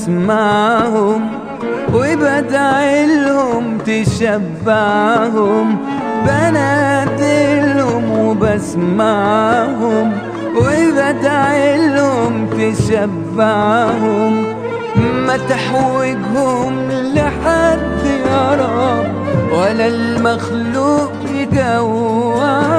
وبسمعهم وبدعيلهم تشبعهم. بنادلهم وبسمعهم وبدعيلهم تشبعهم. ما تحوجهم لحد يا رب ولا المخلوق يجوعهم